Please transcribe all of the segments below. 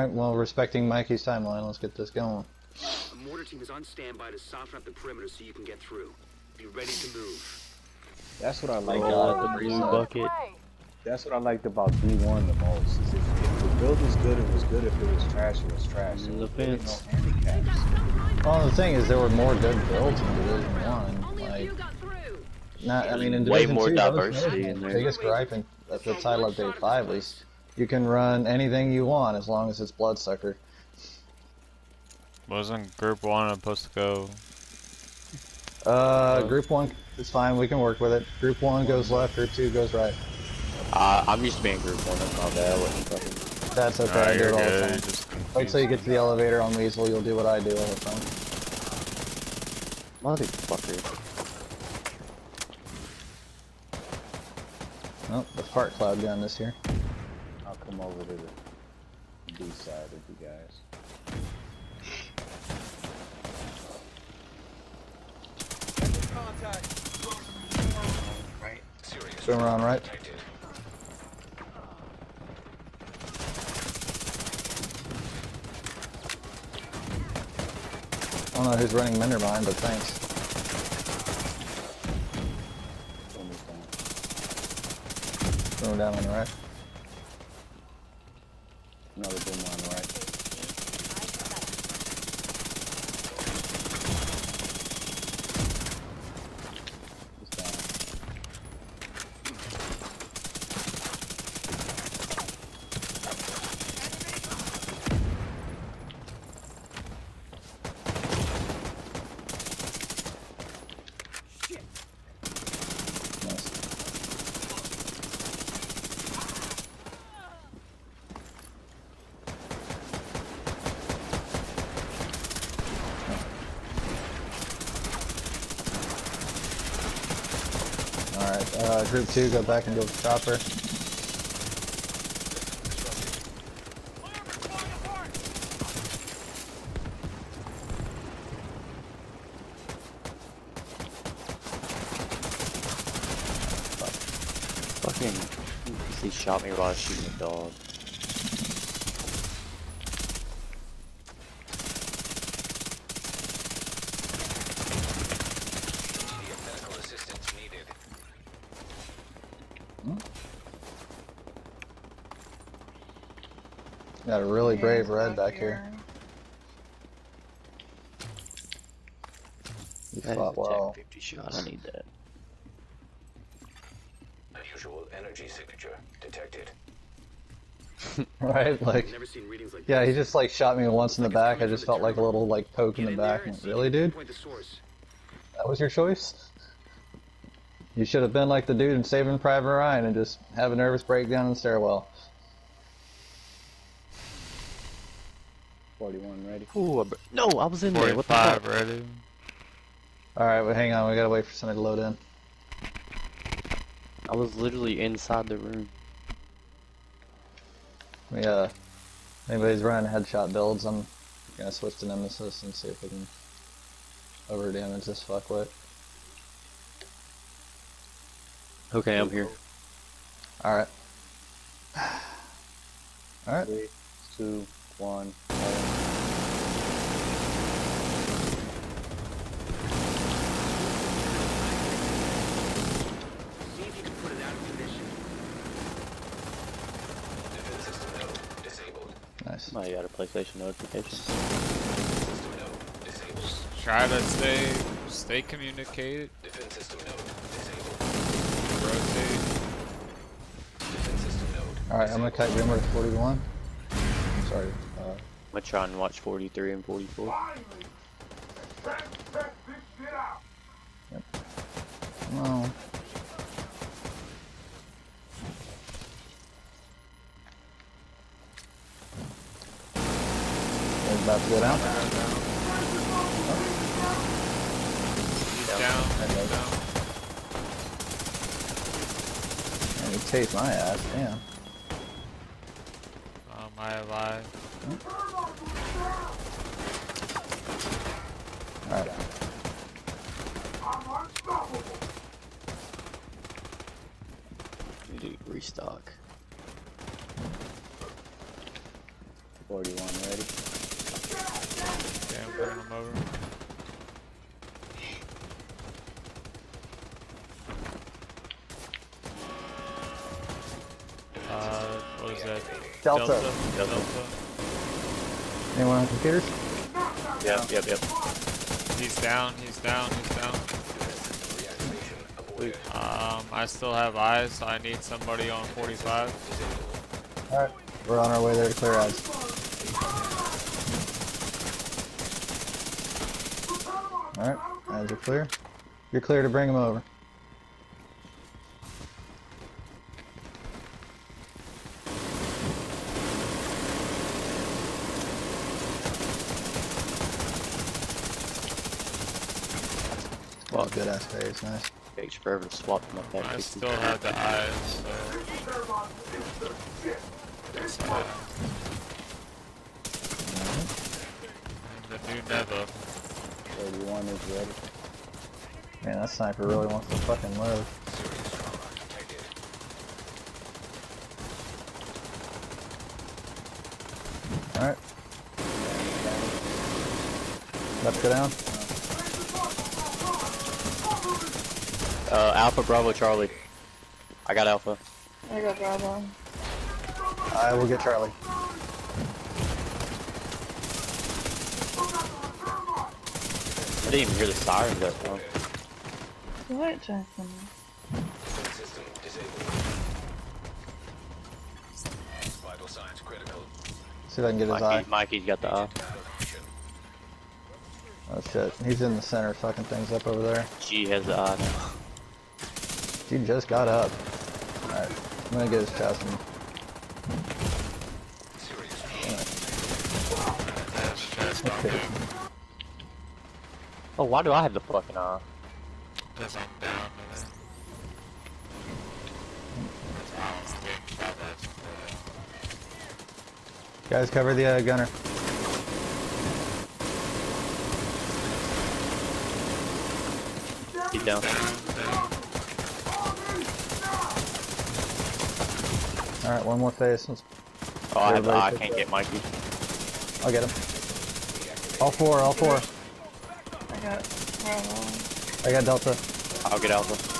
Alright, well, respecting Mikey's timeline, let's get this going. A mortar team is on standby to soften up the perimeter so you can get through. Be ready to move. That's what I oh like. God, about the the blue D1. bucket. That's what I liked about D1 the most. Is if, if the build was good, it was good. If it was trash, it was trash. There The was really fence. no handicaps. Well, the thing is, there were more good builds in Division 1. Only a Like, got through. not, I mean, in Way Division more 2, that was diversity my in there. biggest gripe in, at the title of Day 5 at least. You can run anything you want as long as it's Bloodsucker. Wasn't Group 1 supposed to go? Uh, Group 1 is fine, we can work with it. Group 1 goes left, Group 2 goes right. Uh, I'm used to being group one. That's not bad. I wasn't fucking. That's okay, Nah, I do it all the time. Just Wait till you get to the elevator on Weasel, you'll do what I do all the time. Motherfucker. Oh, the fart cloud gun this year. Come over to the B side of you guys. Right. Swim around right. I don't know who's running Mender behind, but thanks. Throw down on the right. Another boom on right. He's down. Nice. Alright, uh, group two, go back and go with chopper. Fucking. He shot me while I was shooting a dog. Got a really brave red back here. You That is fought well. 50 shot. I need that. Unusual energy signature detected. Right? Like, Never seen readings like yeah, he just like shot me once in the Like back. I just from the felt like a little like poke in Get the back. there and Really, if dude? Point the source. That was your choice? You should have been like the dude in Saving Private Ryan and just have a nervous breakdown in the stairwell. 41 ready. Ooh, I no, I was in there. What the 45 fuck? ready. Alright, well, hang on. We gotta wait for somebody to load in. I was literally inside the room. We, uh, anybody's running headshot builds, I'm gonna switch to Nemesis and see if we can over damage this fuckwit. Okay, I'm here. Alright. Alright. Three, two, one. See if you can put it out of commission. Defense system node disabled. Nice. Oh, you got a PlayStation notification. System node disabled. Try to stay, stay communicated. Defense system node disabled. Rotate. Defense system node. Alright, I'm gonna cut Grimmer to 41. Sorry. Uh, I'm gonna try and watch 43 and 44. no. They're about to go down. He's down. Okay. He's down. And he tased my ass, damn. Oh, am I alive? Alright. Need to restock. 41 ready. Yeah, I'm bringing them over. Uh, what is that? Delta. Delta. Delta. Delta. Anyone on computers? Yep, yep, yep. He's down. He's down. He's down. Um, I still have eyes. So I need somebody on 45. Alright, we're on our way there to clear eyes. Alright, eyes are clear. You're clear to bring them over. Well, good ass face, nice. Takes forever to swap them up that I still have the eyes. So. That's fine. And the new Neva. 31 is ready. Man, that sniper really wants to fucking live. Alright. Let's go down. Uh, Alpha, Bravo, Charlie. I got Alpha. I got Bravo. I will get Charlie. I didn't even hear the sirens that time. What, Jackson? See if I can get his eye. Mikey, Mikey's got the eye. Oh shit, he's in the center fucking things up over there. G has the eye now. He just got up. Alright, I'm gonna get his chest. And... That's just on Okay. me. Oh, why do I have the fucking eye? Because I'm down it. I was getting shot at. Guys, cover the uh, gunner. He's down. Alright, one more face. Let's... Oh, I have I can't get Mikey. I'll get him. All four, all four. I got Bravo. I got Delta. I'll get Alpha.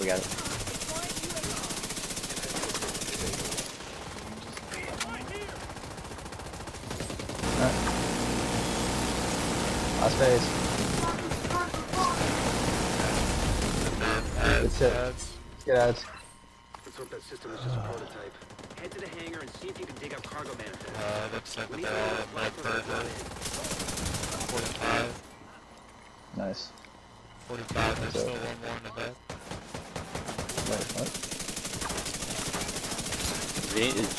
We got it. Last phase. Good shit. Let's get ads. Let's hope that system is just a prototype. Head to the hangar and see if you can dig up cargo manifest. uh, looks like When the you know the med flight plan burger. is 45. Nice. 45. There's still one more in the bed. Wait, what? Is, he- is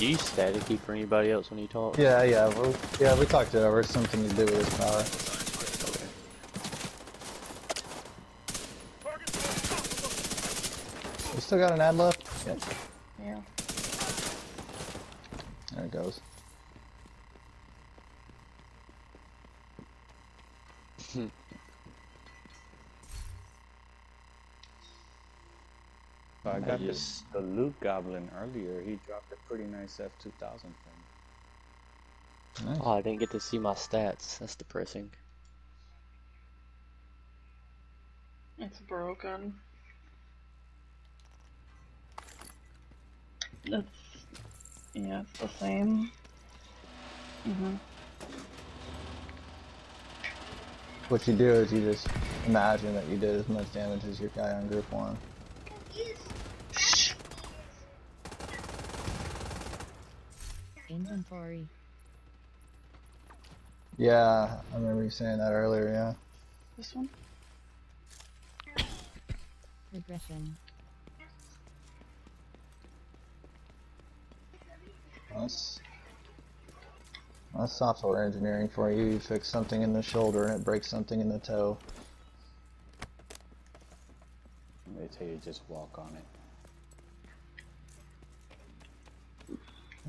G staticky for anybody else when he talks? Yeah, yeah, we yeah, we talked it over. It's something to do with his power. We still got an ad left? Yeah, Yeah. there it goes. So I I got just- this, the Luke Goblin earlier. He dropped a pretty nice F2000 for me. Nice. Oh, I didn't get to see my stats. That's depressing. It's broken. It's yeah, it's the same. Mhm. What you do is you just imagine that you did as much damage as your guy on group one. Inventory. Yeah, I remember you saying that earlier, yeah. This one. Regression. That's, that's software engineering for you. You fix something in the shoulder and it breaks something in the toe. They tell you just walk on it.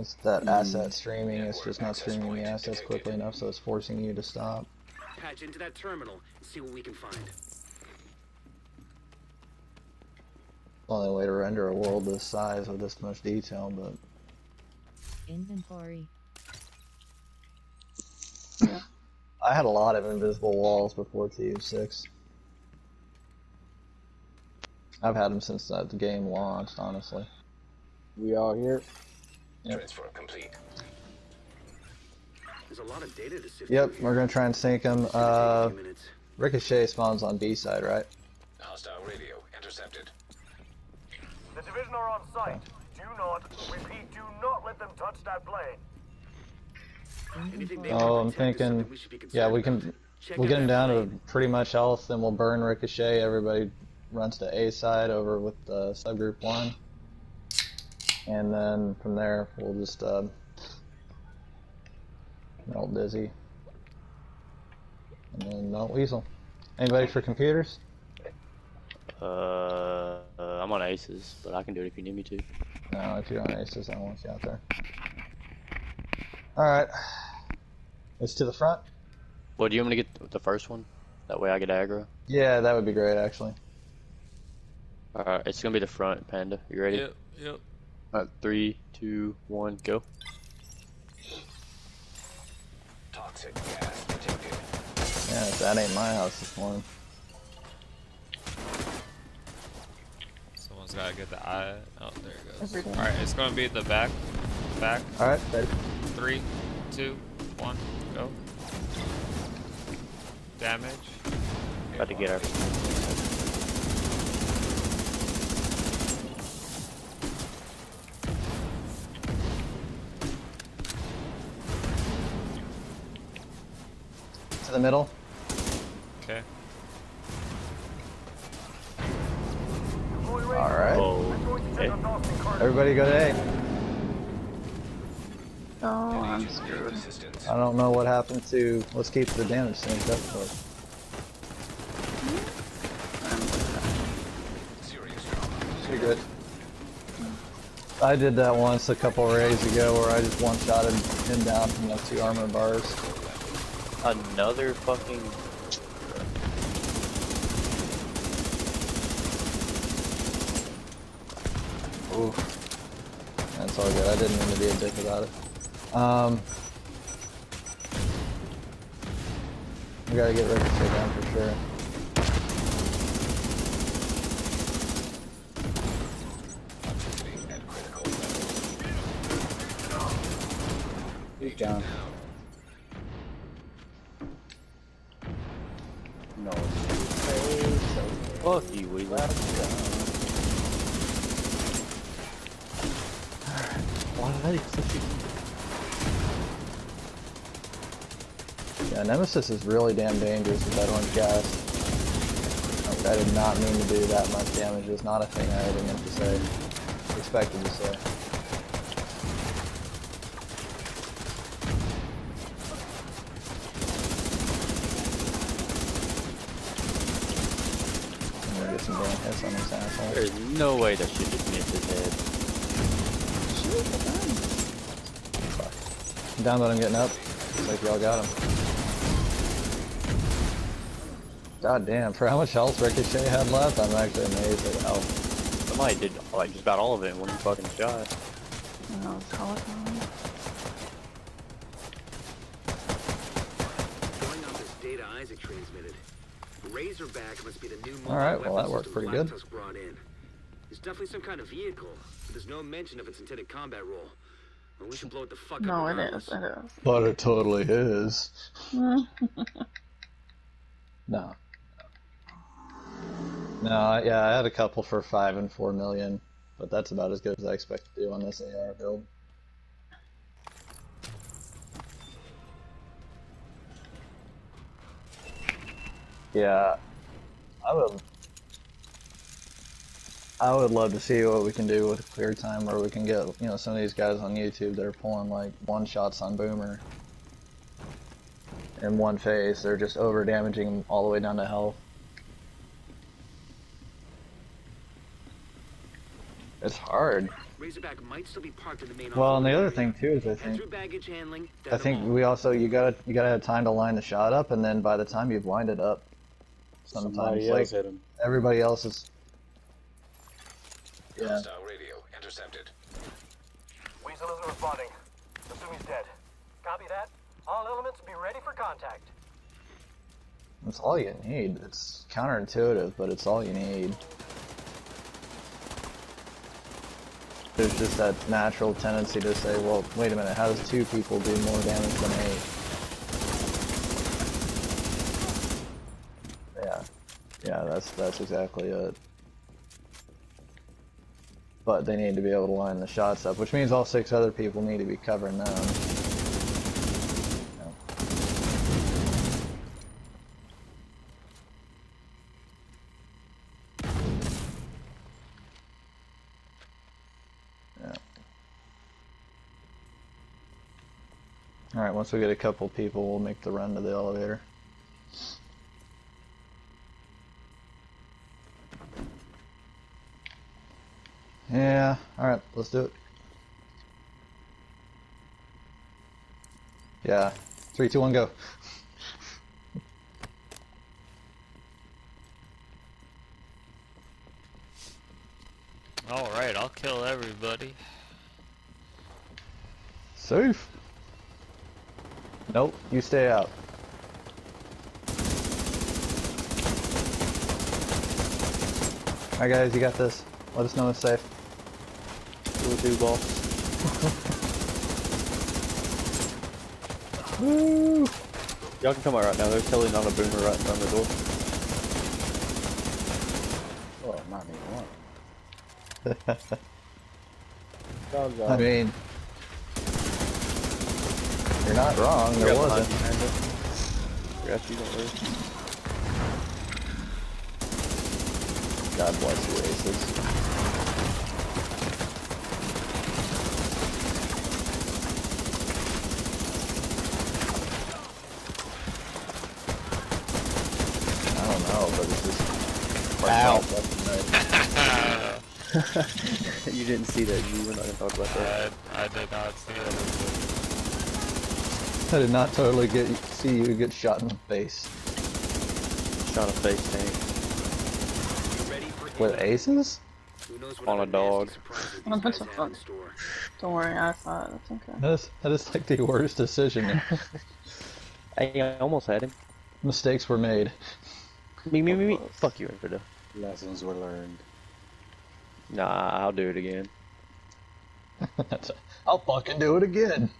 It's that asset mm. streaming. It's just not streaming the assets quickly enough, so it's forcing you to stop. Patch into that terminal and see what we can find. Only way to render a world this size with this much detail, but Inventory. I had a lot of invisible walls before TU6. I've had them since that the game launched, honestly. We all here. Yep. Transfer complete. There's a lot of data to sift Yep, we're gonna try and sync them. It's gonna take a Uh. Ricochet spawns on B side, right? Hostile radio intercepted. The division are on site. Do not, repeat, do not let them touch that plane. Anything they Inventory. Oh, I'm thinking, we yeah, we can Check we'll get him that down to pretty much health, then we'll burn Ricochet. Everybody runs to A side over with uh, subgroup one, and then from there we'll just uh, melt Dizzy, and then melt Weasel. Anybody for computers? Uh, uh, I'm on aces, but I can do it if you need me to. No, if you're on Aces, I don't want you out there. All right, it's to the front. Well, do you want me to get the first one? That way I get aggro. Yeah, that would be great, actually. Alright, it's gonna be the front, Panda. You ready? Yep, yep. Alright, three, two, one, go. Toxic gas detected. Yeah, that ain't my house this morning. Someone's gotta get the eye. Oh, there it goes. Alright, it's gonna be the back. Back. All right, ready? Three, two, one, go. Damage. About to get her. To the middle. Okay. All right. Oh, I'm going to okay. check on Dawson Carter. Everybody go to A. Oh, I'm screwed. I don't know what happened to. Let's keep the damage synced up first. Serious trauma. Pretty good. I did that once a couple rays ago where I just one-shotted him down from like two armor bars. Another fucking. Oof. That's all good. I didn't mean to be a dick about it. Um, we gotta get ready to Ricochet down for sure. Toxicity at critical levels. He's down. Fuck you, Weasel. Why Yeah, Nemesis is really damn dangerous with that orange gas. I did not mean to do that much damage. It's not a thing I ever meant to say. Expected to say. I'm gonna get some damn hits on this asshole. There's no way that shit just missed his head. Down, but I'm getting up. Looks like y'all got him. God damn, for how much health Ricochet had left, I'm actually amazed at how Somebody did like just about all of it in one fucking shot. No, it's telecom. Going off this data Isaac transmitted. Razorback must be the new Alright, well, that worked pretty good. Lactos. It's definitely some kind of vehicle, but there's no mention of its intended combat role. Well, we should blow it the fuck No, up. it is. It is. But it totally is. No. No, yeah, I had a couple for five and four million, but that's about as good as I expect to do on this AR build. Yeah, I would. I would love to see what we can do with clear time, where we can get you know some of these guys on YouTube that are pulling like one shots on Boomer in one phase. They're just over damaging him all the way down to health. It's hard. Razorback might still be parked in the main Well, and the other thing too is I think through baggage handling. I think them we also you gotta you gotta have time to line the shot up, and then by the time you've lined it up, sometimes Somebody like else hit him. everybody else is Yeah. Hostile radio intercepted. Weasel isn't responding. Assume he's dead. Copy that. All elements be ready for contact. That's all you need. It's counterintuitive, but it's all you need. There's just that natural tendency to say, well, wait a minute, how does two people do more damage than eight? Yeah. Yeah, that's that's exactly it. But they need to be able to line the shots up, which means all six other people need to be covering them. Yeah. Alright, once we get a couple people, we'll make the run to the elevator. Yeah, alright, let's do it. Yeah. Three, two, one, go. Alright, I'll kill everybody. Safe. Nope, you stay out. Alright guys, you got this. Let us know it's safe. Do, boss. Woo! Y'all can come out right now. There's totally not a boomer right in front of the door. Oh, not even one. I mean, you're not wrong, there wasn't. you, Panda. Got you, don't worry. God bless you, aces. I don't know, but it's just. Ow. Left and right. You didn't see that. You were not gonna talk about that. I, I did not see it. I did not totally get see you get shot in the face Shot a face tank. With aces. Who knows On a dog. surprises On a these bunch of have fun. in store. Don't worry, I saw it. That's okay. That is that is like the worst decision. I almost had him. Mistakes were made. Me, me, me, me. Fuck you, Infidel. lessons were learned. Nah, I'll do it again. I'll fucking do it again.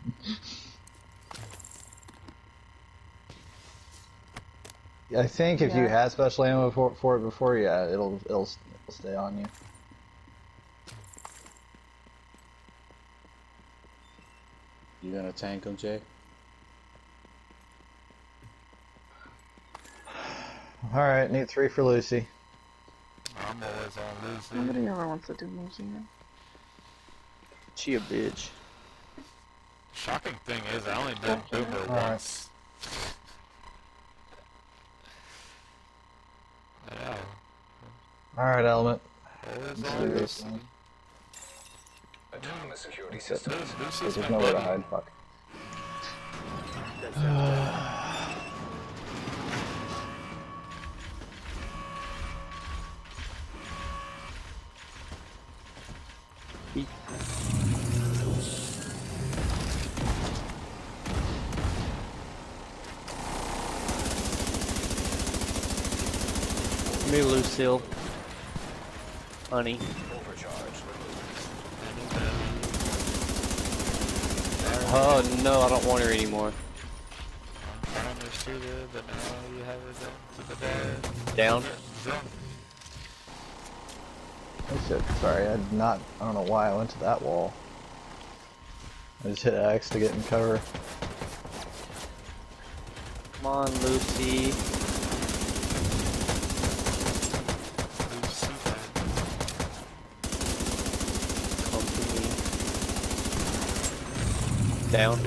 I think if you had special ammo for, for it before, yeah, it'll it'll it'll stay on you. You gonna tank him, Jay? All right, need three for Lucy. I'm always on Lucy. Nobody ever wants to do Lucy. She a bitch. Shocking thing is, I only did Boomer Alright. once. Yeah, All right, Element. always Let's on Lucy. Autonomous security That's systems. There's nowhere to hide. Fuck. That sounds bad. Me, Lucille. Honey. Oh no, I don't want her anymore. I'm trying to shoot it, but now you have it down to the. Down. Oh shit. Sorry, I did not. I don't know why I went to that wall. I just hit X to get in cover. Come on, Lucy. Lucy, Come to me. Down.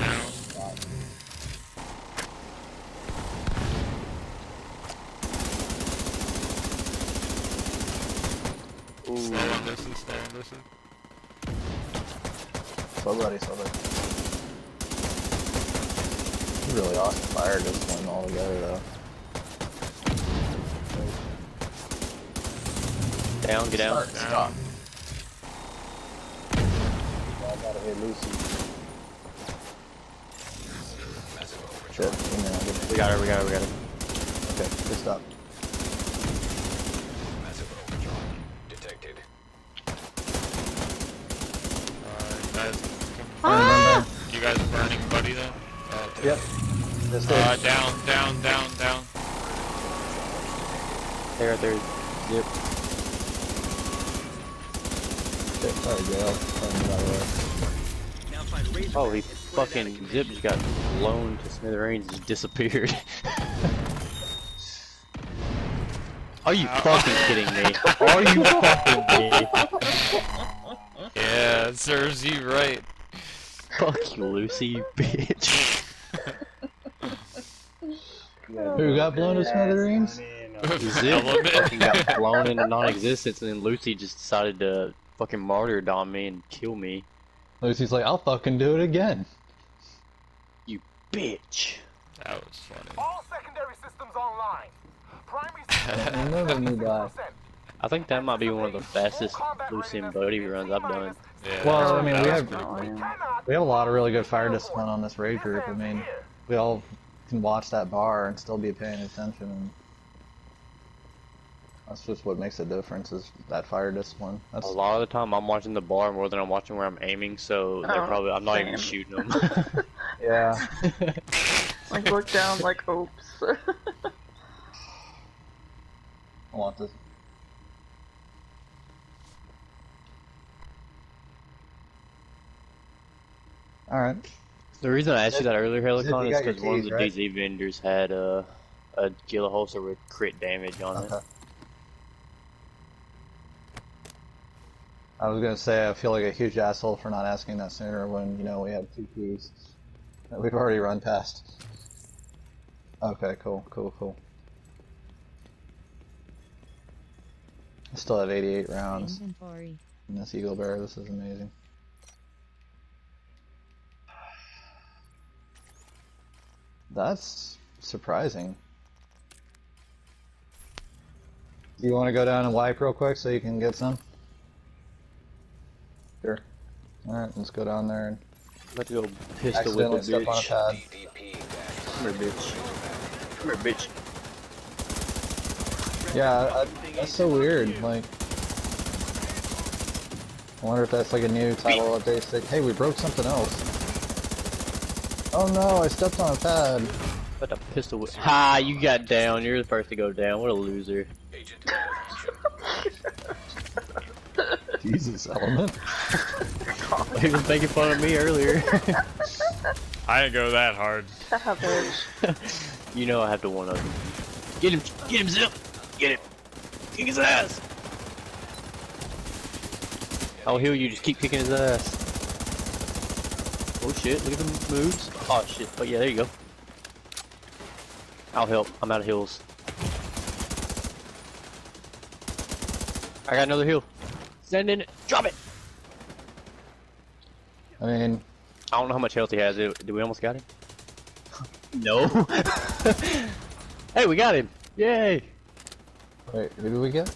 Ooh. Stay on Lucy, stay on Lucy. So buddy, so. Really awesome fire discipline altogether, though. Down, get down. Start, stop. hit Lucy. Shit, you know, We got her, we got her, we got her. Okay, good stuff. Massive overcharge. Detected. Alright, guys. Ah! You guys burning buddy then? Yep. This Uh, is down, down, down, down. There, right there. Zip. shit, sorry, Gail. Sorry, by the way. Now find Razorback Oh, he and split it out fucking again. Zip just got blown to smithereens, just disappeared. Are you Ow. fucking kidding me? Are you fucking me? Yeah, it serves you right. Fuck you, Lucy, you bitch. Who got blown to smithereens? Zip uh, fucking got blown into non-existence, and then Lucy just decided to fucking martyrdom me and kill me. Lucy's like, I'll fucking do it again. Bitch. That was funny. All secondary systems online. Primary I never knew that. I think that might be one of the fastest Lucy and Bodie runs I've done. Yeah, Well, I mean, we have- pretty cool. Definitely. We have a lot of really good fire discipline on this raid group. I mean, we all can watch that bar and still be paying attention. And that's just what makes a difference is that fire discipline. That's A lot of the time, I'm watching the bar more than I'm watching where I'm aiming, so they're Oh, probably I'm not even shooting them. yeah. Like look down, like oops. I want this. All right. the reason I asked you that earlier, Helicon, is because one of the right? DZ vendors had uh, a Gila with crit damage on Okay. it. I was gonna say I feel like a huge asshole for not asking that sooner when you know we had two keys that we've already run past. Okay, cool, cool, cool. I still have 88 rounds Inventory. in this Eagle Bear. This is amazing. That's surprising. Do you want to go down and wipe real quick so you can get some? Sure. Alright, let's go down there and Let's go pistol whip a accidentally on a bitch. pad. Come here, bitch. Come here, bitch. Yeah, I, that's so weird. Like, I wonder if that's like a new title update. It's like, hey, we broke something else. Oh no, I stepped on a pad. What the pistol whip? Ha! You got down. You're the first to go down. What a loser. Jesus, element. He was making fun of me earlier. I didn't go that hard. Savage. you know I have to one of them. Get him! Get him, Zip! Get him! Kick his ass! I'll heal you. Just keep kicking his ass. Oh shit! Look at the moves. Oh shit! But yeah, there you go. I'll help. I'm out of heals. I got another heal. Send in it. Drop it. I mean, I don't know how much health he has. Do do we almost got him? no. hey, we got him. Yay! wait, who did we get?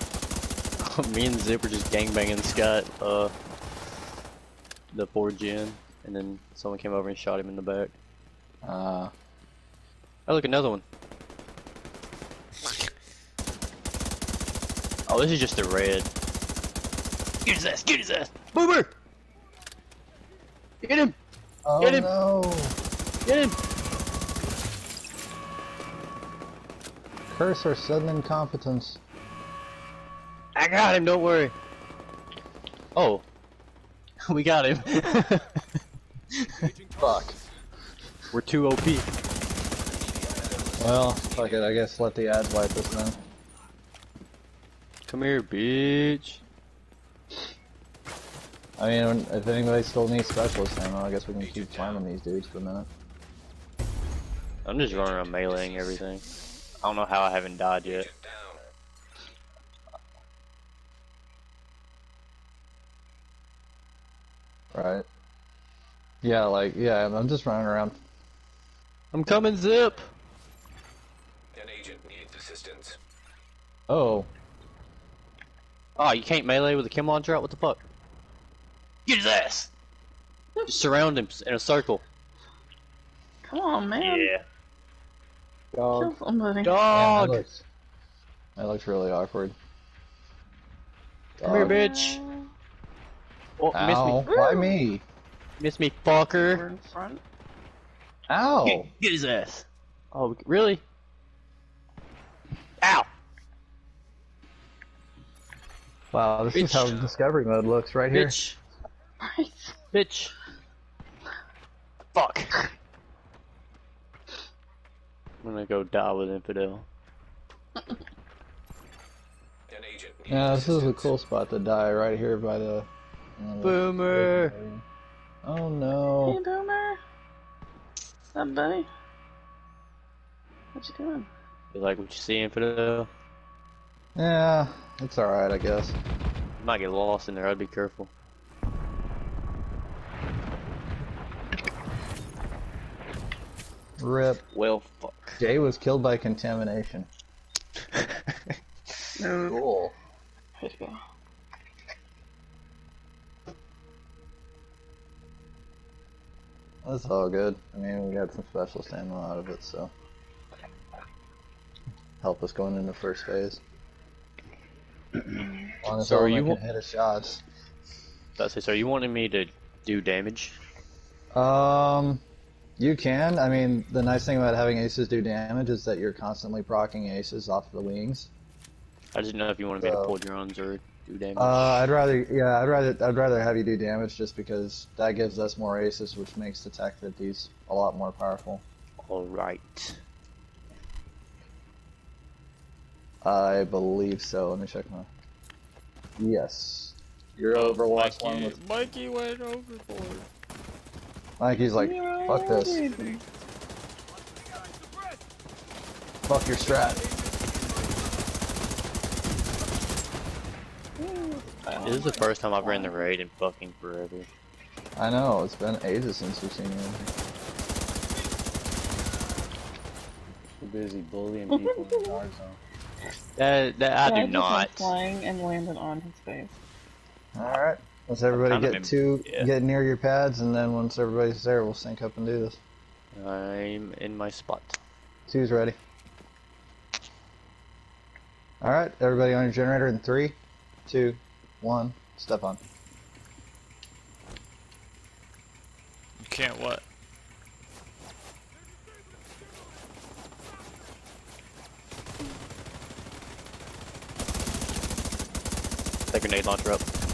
Me and Zip were just gangbanging Scott, uh, the 4 gen, and then someone came over and shot him in the back. Uh, Oh, look, another one. Oh, this is just a red. Get his ass! Get his ass! Boomer! Get him! oh Get him. no! Get him! Curse our sudden incompetence. I got him, don't worry. Oh. we got him. Fuck. We're too OP. Well, fuck it. I guess let the ads wipe us then. Come here, bitch. I mean, if anybody still needs specialist ammo, I guess we can keep farming these dudes for a minute. I'm just running around meleeing everything. I don't know how I haven't died yet. Right. Yeah, like, yeah, I'm just running around. I'm coming, Zip! An agent needs assistance. Oh, Oh, you can't melee with a chem launcher out? What the fuck? Get his ass! Just surround him in a circle. Come on, man. Yeah. Dog. Kill somebody. Man, Dog! that looks, that looks really awkward. Come here, bitch. Oh, Ow, miss me. why me? Miss me, We're fucker. in front. Ow! Get, get his ass. Oh, really? Ow! Wow, this is how discovery mode looks right here. Bitch. Nice. Bitch. Fuck. I'm gonna go die with Infidel. An agent Yeah, this is a cool spot to die right here by the. you know, Boomer. Oh no. Hey, no! Boomer. What's up, buddy? What you doing? You like what you see, Infidel? Yeah, it's alright, I guess. You might get lost in there, I'd be careful. Rip. Well, fuck. Jay was killed by contamination. No. Cool. Way to go. That's all good. I mean, we got some special stamina out of it, so. Help us going into first phase. As long as So are you can wa- hit his shots. That's it. So you wanting me to do damage? Um, you can. I mean, the nice thing about having aces do damage is that you're constantly procking aces off the wings. I just know if you wanted me to So- pull drones or do damage. Uh, I'd rather, yeah, I'd rather, I'd rather have you do damage just because that gives us more aces, which makes the Tech 50s a lot more powerful. Alright. I believe so. Let me check my. Yes. Your Overwatch one Mikey, with Mikey went overboard. Mikey's like, fuck this. Fuck your strat. This is the first time I've ran the raid in fucking forever. I know, it's been ages since we've seen you. Too busy bullying people in the guard zone. That, that I Yeah, do not. went flying and landed on his face. Alright. Let's everybody get am- to yeah. get near your pads, and then once everybody's there, we'll sync up and do this. I'm in my spot. Two's ready. Alright, everybody on your generator in three, two, one, step on. You can't what? Take grenade launcher up.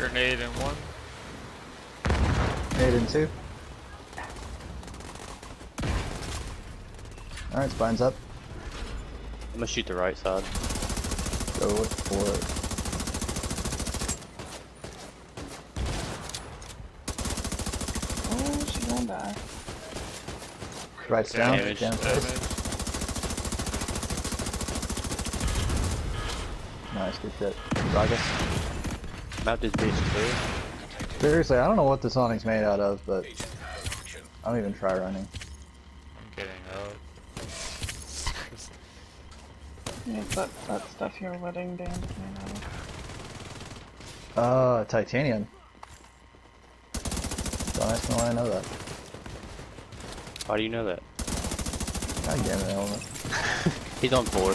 Grenade in one. Eight in two. Alright, spine's up. I'm gonna shoot the right side. Go for it. Oh, she's gonna die. Right's down. Damage, down Nice, good shit. Progress. Mount this bitch too. Seriously, I don't know what the Sonic's made out of, but I don't even try running. I'm getting up. Yeah, that, that stuff you're letting down to me. Uh, titanium. Don't ask me why I know that. How do you know that? God damn it, Element. He's on four.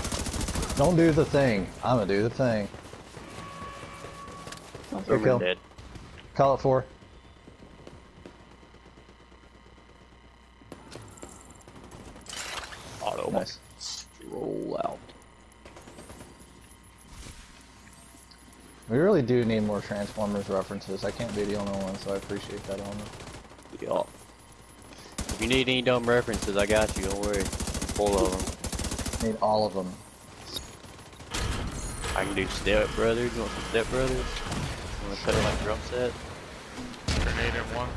Don't do the thing. I'm gonna do the thing. Boomer kill. dead. Call it four. Auto. Nice. Roll out. We really do need more Transformers references. I can't be the only one, so I appreciate that element. Yeah. If you need any dumb references, I got you. Don't worry. Full of them. Need all of them. I can do Step Brothers. You want some Step Brothers? You want to cut it like drum set? Grenade in one.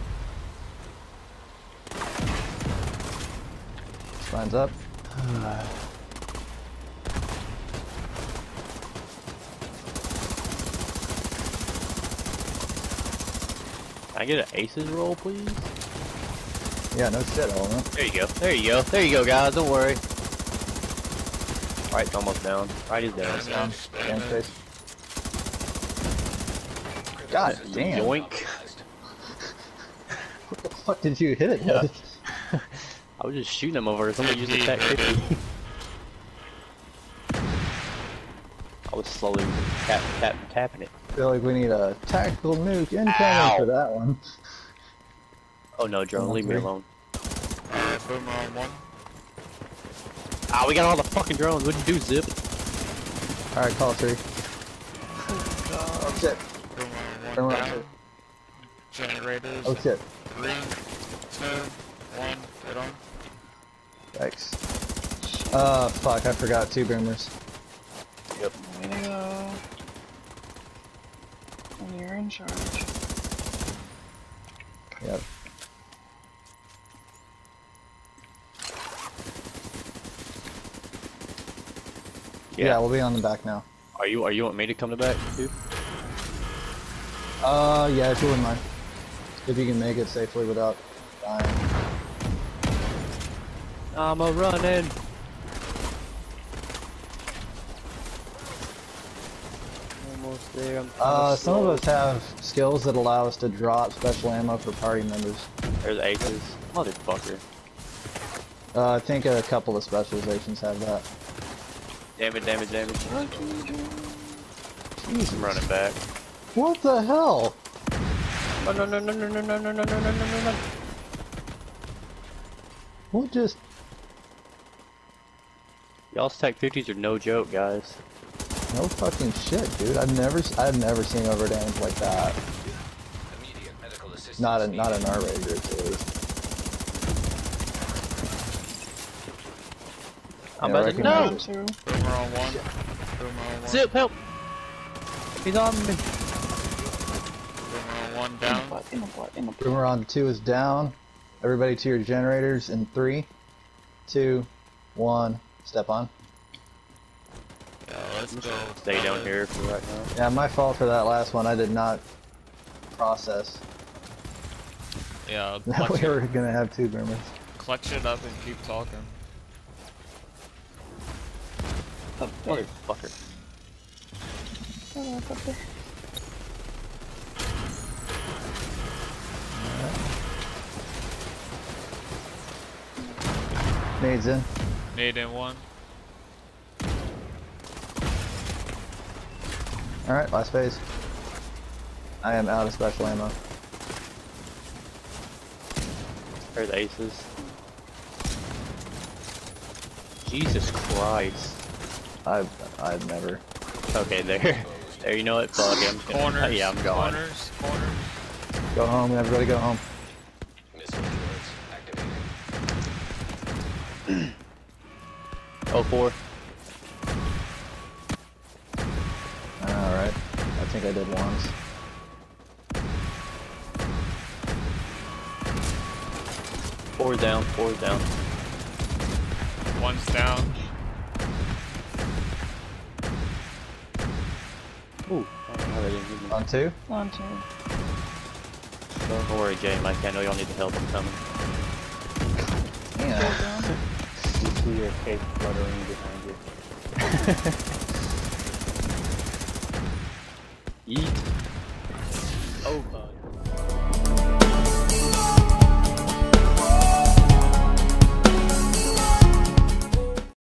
Spine's up. Can I get an aces roll, please? Yeah, no shit, element. There you go. There you go. There you go, guys. Don't worry. Right's almost down. Right is down. Down. Damn space. God damn. Yoink. What the fuck did you hit it Yeah. with? I was just shooting him over. Somebody used the TAC-50. I was slowly tap, tap, tapping it. I feel like we need a tactical nuke incoming Ow. for that one. Oh no, drone, leave me alone. Alright, boomer on one. Ah, we got all the fucking drones. What'd you do, Zip? Alright, call three. Oh shit. Boomer on Boomer one on down. Generators. Oh shit. Three, two, one, hit on. Yikes. Uh, fuck, I forgot two boomers. Way to go. And you're in charge. Yep. Yeah. we'll be on the back now. Are you are you want me to come to back too? Uh, yeah, if you wouldn't mind. If you can make it safely without dying. I'm a running. Almost there. I'm Uh, some of us have skills that allow us to drop special ammo for party members. There's aces. Motherfucker. Uh, I think a couple of specializations have that. Damage, damage, damage. I'm running back. What the hell? Oh, no, no, no, no, no, no, no, no, no, no, no, no, no. What just? Y'all's TAC-50s are no joke, guys. No fucking shit, dude. I've never, s- I've never seen over damage like that. Immediate medical assistance. Not in, not in needed. our raid groups, at least. I'm Yeah, about to reckon- no. Round. Boomer on one. Boomer on one. Zip, help! He's on me. Boomer on one In the down. butt, in the butt, in the butt. Boomer on two is down. Everybody to your generators in three, two, one. Step on. Yeah, let's go. Stay down here for right now. Yeah, my fault for that last one. I did not process Yeah, that clutch, we it, were gonna have two boomers. clutch it up and keep talking. Oh, up there. Motherfucker. Oh, up there. Nades in. Nade in one. Alright, last phase. I am out of special ammo. There's aces. Jesus Christ. I've I've never. Okay, there. There, you know what? Fuck it, I'm gonna- Corners. Yeah, I'm gone. Corners. Corners. Go home, everybody go home. Oh, four. Alright. I think I did once. Four down, four down. One's down. Ooh, I don't know how they didn't hit me. On two? On two. Don't worry, Jay, Mike. I know y'all need the help. I'm coming. Yeah. See your cape fluttering behind you.